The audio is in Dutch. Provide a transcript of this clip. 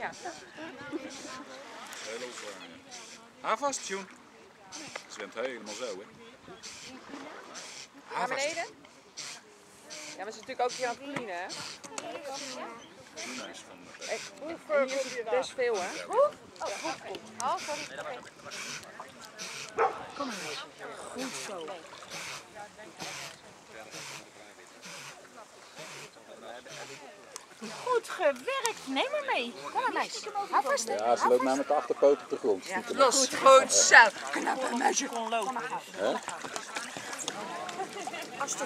Ja. Heel zwaar. Haar vast, Sjoen. Zwemt helemaal zo, hè. Naar Haar beneden? Ja, maar ze is natuurlijk ook hier aan het cleanen, hè? Sjoen is van de Eh, En hier is het best veel, hè? Oh, sorry. Goed gewerkt. Neem maar mee. Kom maar, meisje. Hou vast. Ja, ze loopt nou met de achterpoot op de grond. Stiekem. Los, goed zo. Knappe meisje. Kon lopen. Hè? Als de